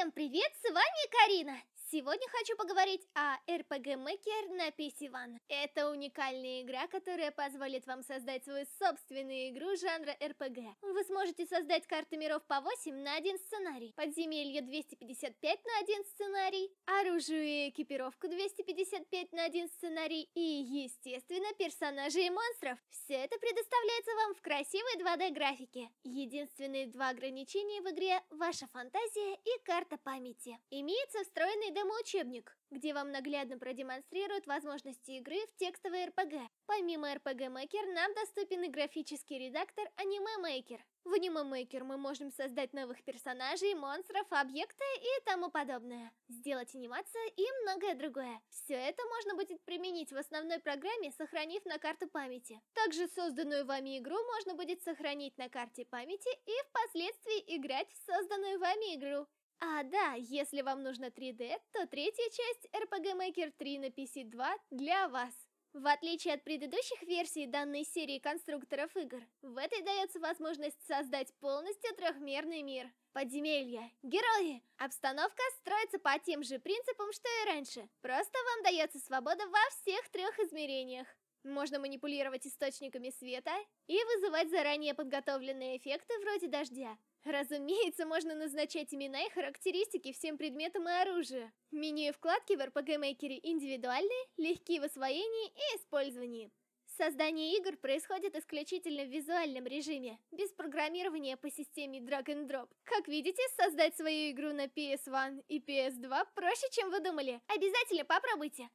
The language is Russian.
Всем привет, с вами Карина! Сегодня хочу поговорить о RPG Maker на PC One. Это уникальная игра, которая позволит вам создать свою собственную игру жанра RPG. Вы сможете создать карты миров по 8 на один сценарий, подземелье 255 на один сценарий, оружие и экипировку 255 на один сценарий и, естественно, персонажей и монстров. Все это предоставляется вам в красивой 2D графике. Единственные два ограничения в игре – ваша фантазия и карта памяти. Имеется встроенный демо-учебник, где вам наглядно продемонстрируют возможности игры в текстовой RPG. Помимо RPG Maker, нам доступен и графический редактор Anime Maker. В Anime Maker мы можем создать новых персонажей, монстров, объекты и тому подобное. Сделать анимацию и многое другое. Все это можно будет применить в основной программе, сохранив на карту памяти. Также созданную вами игру можно будет сохранить на карте памяти и впоследствии играть в созданную вами игру. А, да, если вам нужно 3D, то третья часть RPG Maker 3 на PC2 для вас. В отличие от предыдущих версий данной серии конструкторов игр, в этой дается возможность создать полностью трехмерный мир. Подземелья, герои, обстановка строится по тем же принципам, что и раньше. Просто вам дается свобода во всех трех измерениях. Можно манипулировать источниками света и вызывать заранее подготовленные эффекты вроде дождя. Разумеется, можно назначать имена и характеристики всем предметам и оружию. Меню и вкладки в RPG Maker индивидуальны, легки в освоении и использовании. Создание игр происходит исключительно в визуальном режиме, без программирования по системе Drag and Drop. Как видите, создать свою игру на PS1 и PS2 проще, чем вы думали. Обязательно попробуйте!